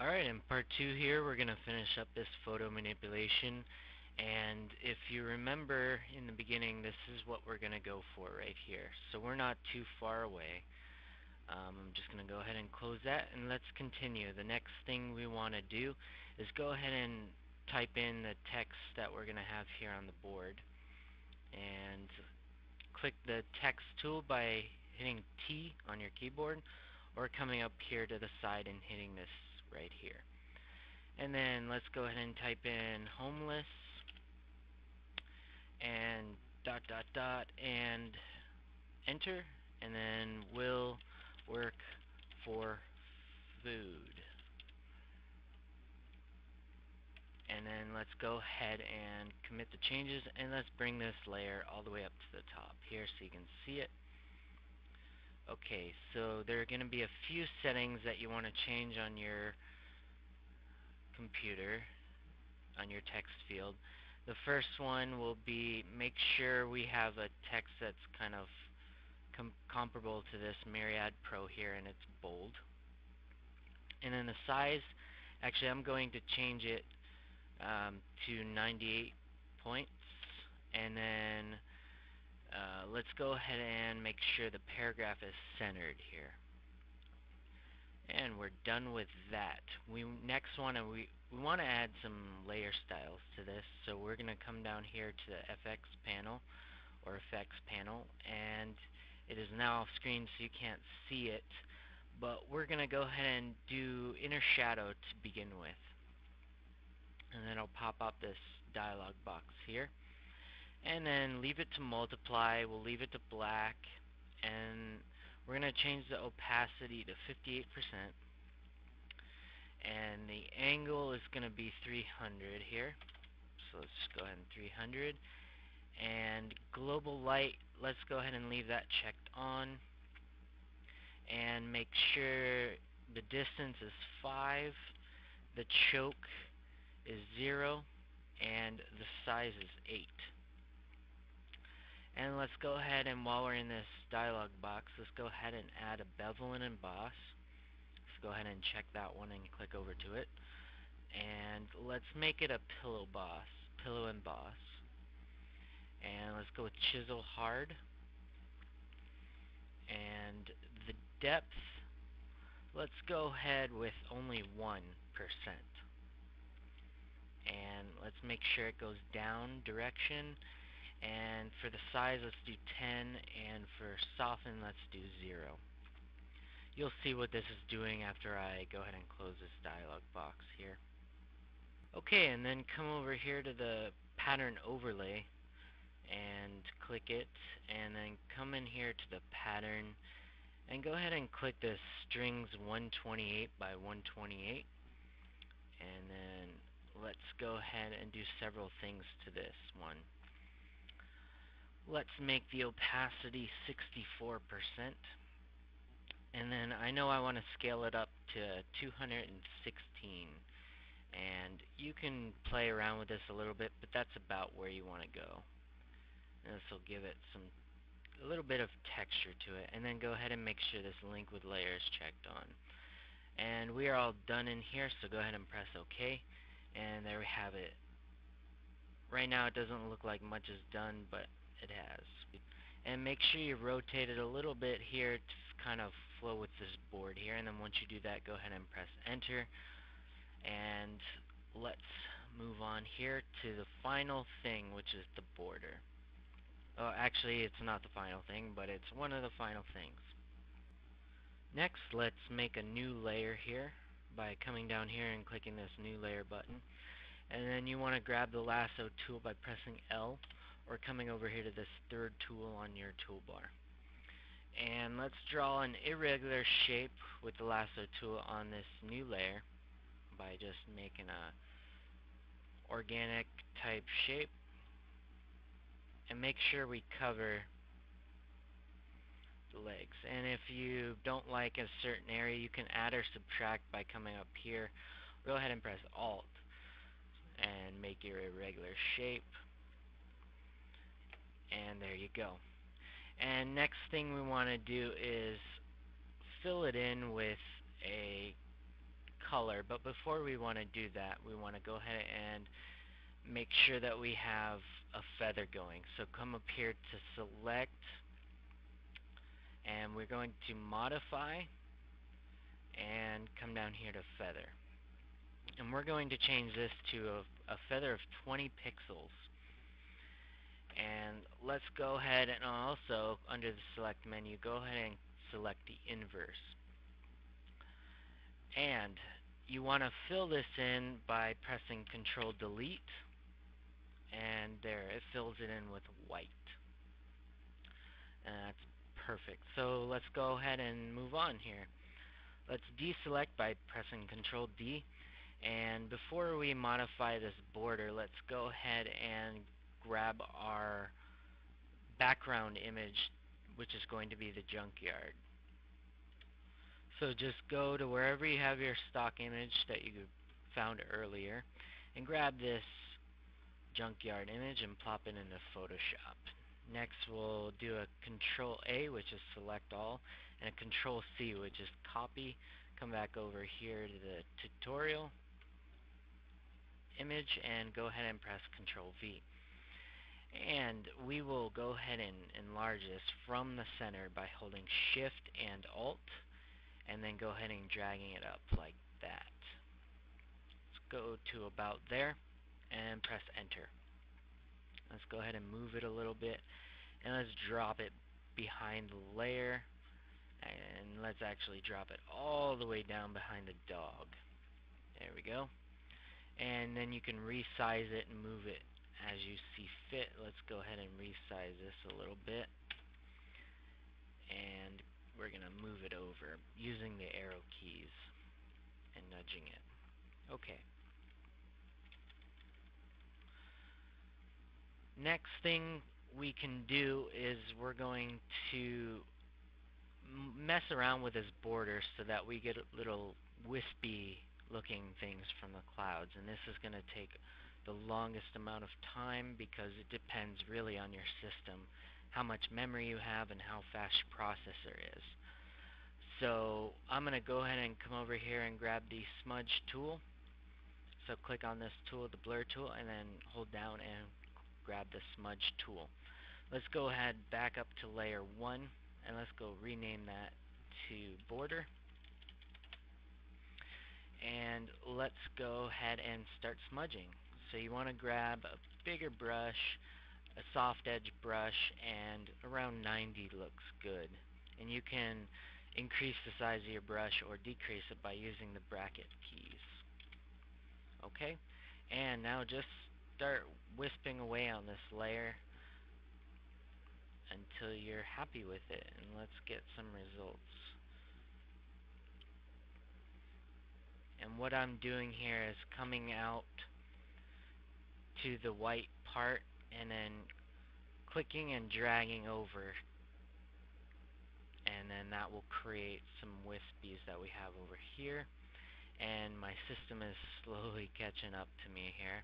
Alright, in part two here, we're going to finish up this photo manipulation. And if you remember in the beginning, this is what we're going to go for right here. So we're not too far away. Um, I'm just going to go ahead and close that, and let's continue. The next thing we want to do is go ahead and type in the text that we're going to have here on the board. And click the text tool by hitting T on your keyboard, or coming up here to the side and hitting this right here. And then let's go ahead and type in homeless and dot dot dot and enter and then will work for food. And then let's go ahead and commit the changes and let's bring this layer all the way up to the top here so you can see it. Okay, so there are going to be a few settings that you want to change on your computer, on your text field. The first one will be make sure we have a text that's kind of com comparable to this Myriad Pro here and it's bold. And then the size, actually I'm going to change it um, to 98 points and then uh, let's go ahead and make sure the paragraph is centered here. And we're done with that. We next want to we we want to add some layer styles to this. So we're going to come down here to the FX panel or effects panel and it is now off screen so you can't see it but we're going to go ahead and do inner shadow to begin with and then it'll pop up this dialog box here and then leave it to multiply. We'll leave it to black and we're going to change the opacity to 58% and the angle is going to be 300 here. So let's just go ahead and 300 and global light let's go ahead and leave that checked on. And make sure the distance is 5 the choke is 0 and the size is 8 and let's go ahead and while we're in this dialog box, let's go ahead and add a bevel and emboss. Let's go ahead and check that one and click over to it. And let's make it a pillow boss, pillow emboss. And let's go with chisel hard. And the depth, let's go ahead with only 1%. And let's make sure it goes down direction and for the size let's do 10 and for soften let's do 0 you'll see what this is doing after I go ahead and close this dialog box here. Okay and then come over here to the pattern overlay and click it and then come in here to the pattern and go ahead and click this strings 128 by 128 and then let's go ahead and do several things to this one let's make the opacity 64% and then I know I want to scale it up to 216 and you can play around with this a little bit but that's about where you want to go. And this will give it some a little bit of texture to it. And then go ahead and make sure this link with layers checked on. And we are all done in here so go ahead and press OK. And there we have it. Right now it doesn't look like much is done but it has. And make sure you rotate it a little bit here to kind of flow with this board here. And then once you do that, go ahead and press enter. And let's move on here to the final thing, which is the border. Oh, actually, it's not the final thing, but it's one of the final things. Next, let's make a new layer here by coming down here and clicking this new layer button. And then you want to grab the lasso tool by pressing L or coming over here to this third tool on your toolbar. And let's draw an irregular shape with the lasso tool on this new layer by just making a organic type shape. And make sure we cover the legs. And if you don't like a certain area you can add or subtract by coming up here. Go ahead and press alt and make your irregular shape and there you go and next thing we want to do is fill it in with a color, but before we want to do that, we want to go ahead and make sure that we have a feather going. So come up here to select, and we're going to modify, and come down here to feather. And we're going to change this to a, a feather of 20 pixels. And let's go ahead and also, under the select menu, go ahead and select the inverse. And you want to fill this in by pressing Control Delete and there it fills it in with white. And that's perfect. So let's go ahead and move on here. Let's deselect by pressing Control D. And before we modify this border let's go ahead and grab our background image which is going to be the junkyard so just go to wherever you have your stock image that you found earlier and grab this junkyard image and plop it into Photoshop. Next we'll do a control A which is select all and a control C which is copy. Come back over here to the tutorial image and go ahead and press control V. And we will go ahead and enlarge this from the center by holding shift and alt and then go ahead and dragging it up like that. Let's go to about there and press enter. Let's go ahead and move it a little bit and let's drop it behind the layer and let's actually drop it all the way down behind the dog. There we go. And then you can resize it and move it as you see fit. Let's go ahead and resize this a little bit. And we're going to move it over using the arrow keys and nudging it. Okay. Next thing we can do is we're going to mess around with this border so that we get little wispy looking things from the clouds and this is going to take the longest amount of time because it depends really on your system how much memory you have and how fast your processor is. So I'm going to go ahead and come over here and grab the smudge tool. So click on this tool, the blur tool, and then hold down and grab the smudge tool. Let's go ahead back up to layer 1 and let's go rename that to border. And let's go ahead and start smudging. So you want to grab a bigger brush a soft edge brush and around 90 looks good. And you can increase the size of your brush or decrease it by using the bracket keys. Okay? And now just start wisping away on this layer until you're happy with it and let's get some results. And what I'm doing here is coming out to the white part and then clicking and dragging over. And then that will create some wispies that we have over here. And my system is slowly catching up to me here.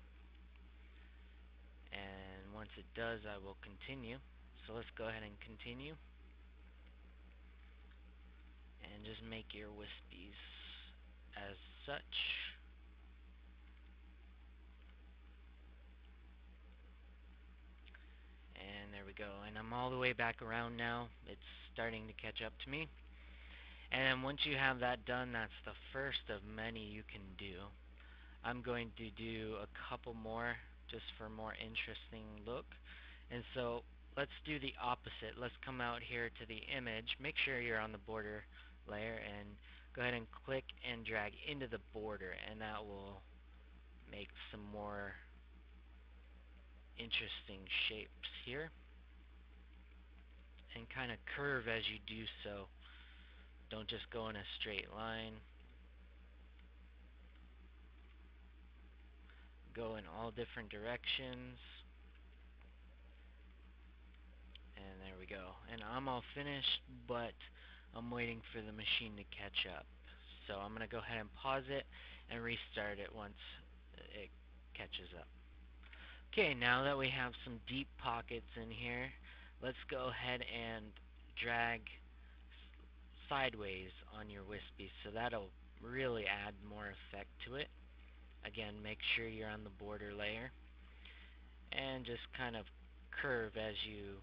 And once it does I will continue. So let's go ahead and continue. And just make your wispies as such and there we go and I'm all the way back around now. It's starting to catch up to me. And once you have that done that's the first of many you can do. I'm going to do a couple more just for more interesting look. And so let's do the opposite. Let's come out here to the image. Make sure you're on the border layer and go ahead and click and drag into the border and that will make some more interesting shapes here kind of curve as you do so. Don't just go in a straight line. Go in all different directions. And there we go. And I'm all finished but I'm waiting for the machine to catch up. So I'm gonna go ahead and pause it and restart it once it catches up. Okay, now that we have some deep pockets in here, let's go ahead and drag sideways on your wispy so that'll really add more effect to it. Again, make sure you're on the border layer and just kind of curve as you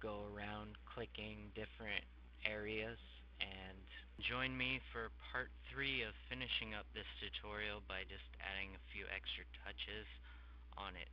go around clicking different areas and join me for part 3 of finishing up this tutorial by just adding a few extra touches on it.